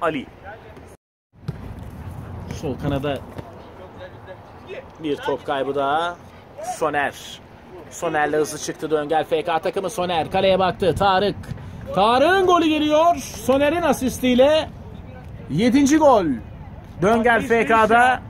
Ali. Sol kanada bir top kaybı daha. Soner. Soner'le hızlı çıktı Döngel FK takımı Soner. Kaleye baktı. Tarık. Tarık'ın golü geliyor. Soner'in asistiyle 7. gol. Döngel FK'da